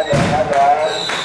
Obrigado.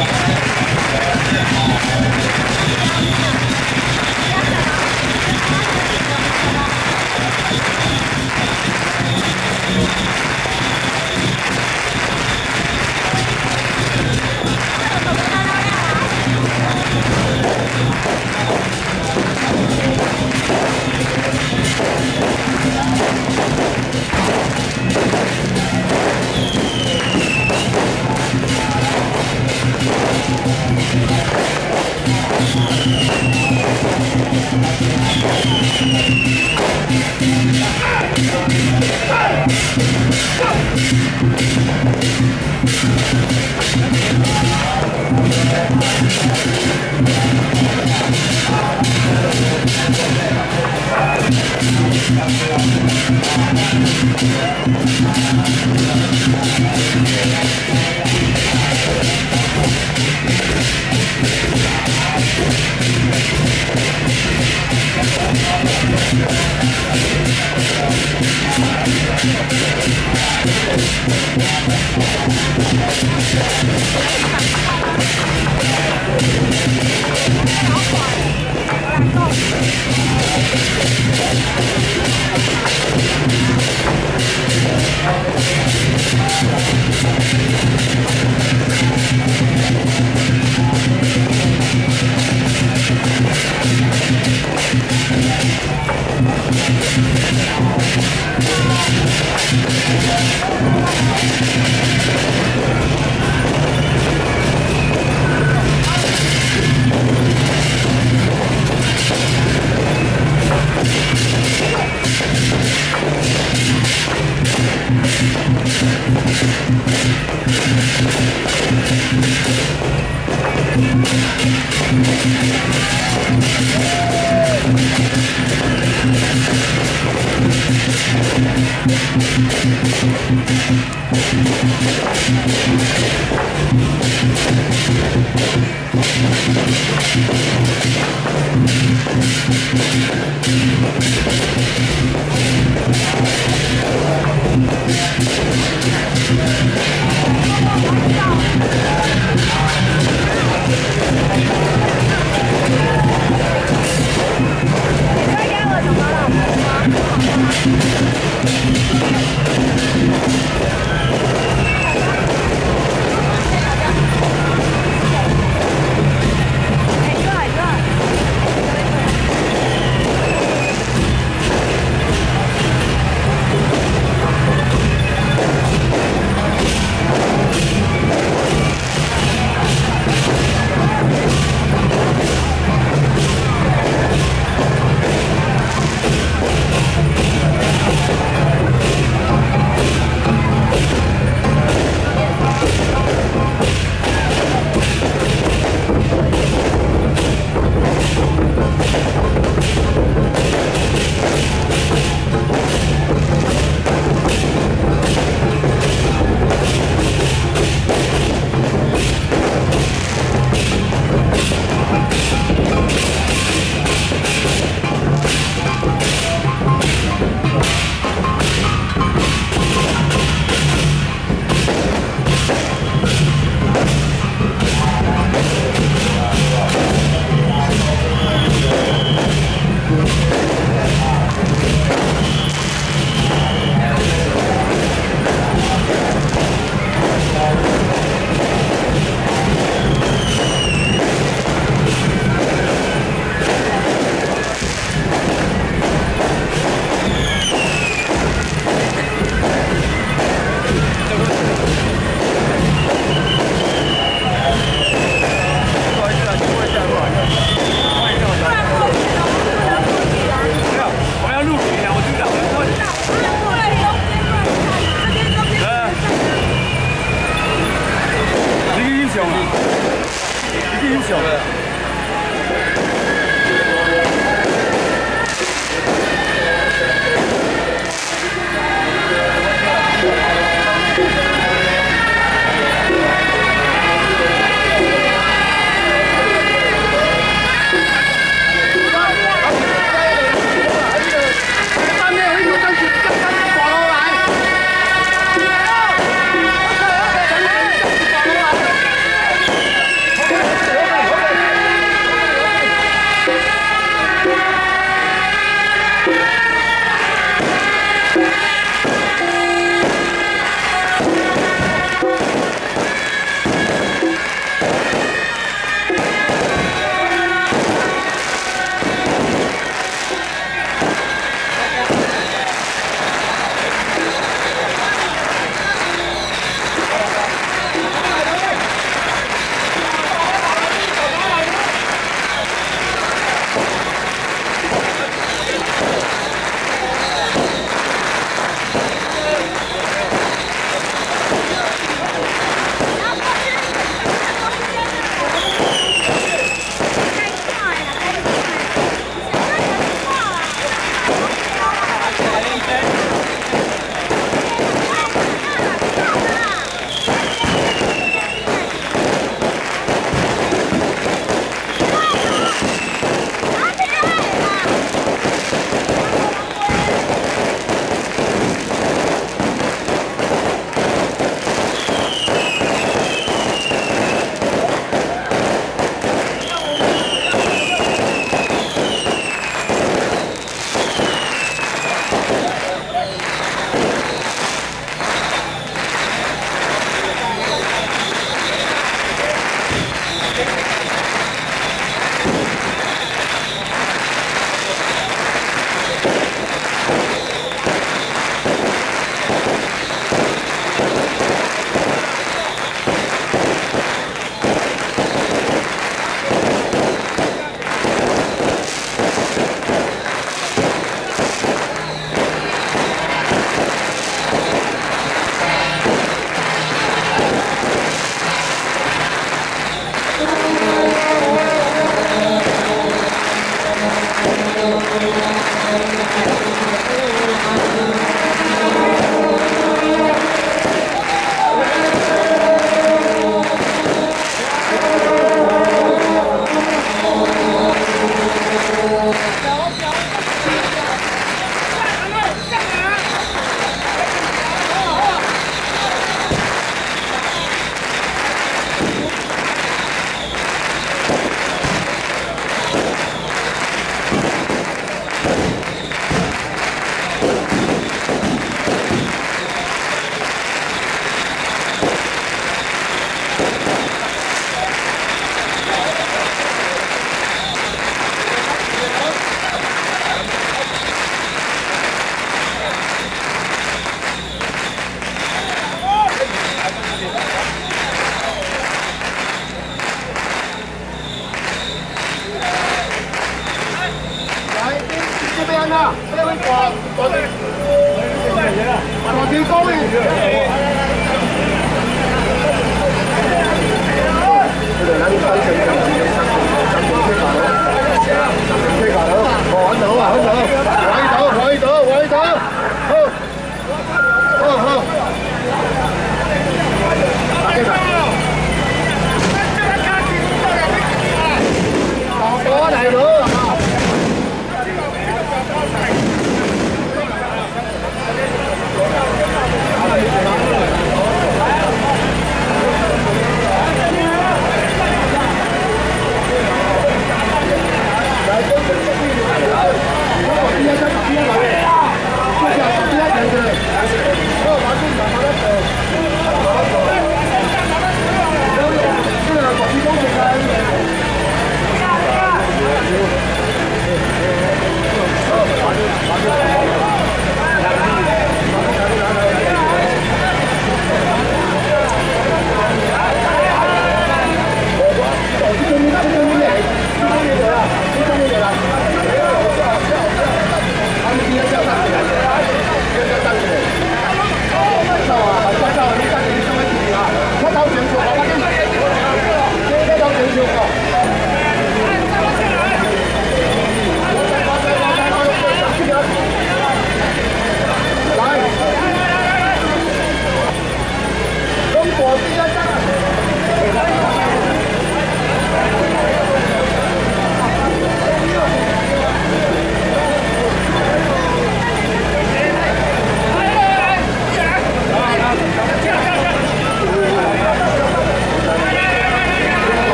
Yeah.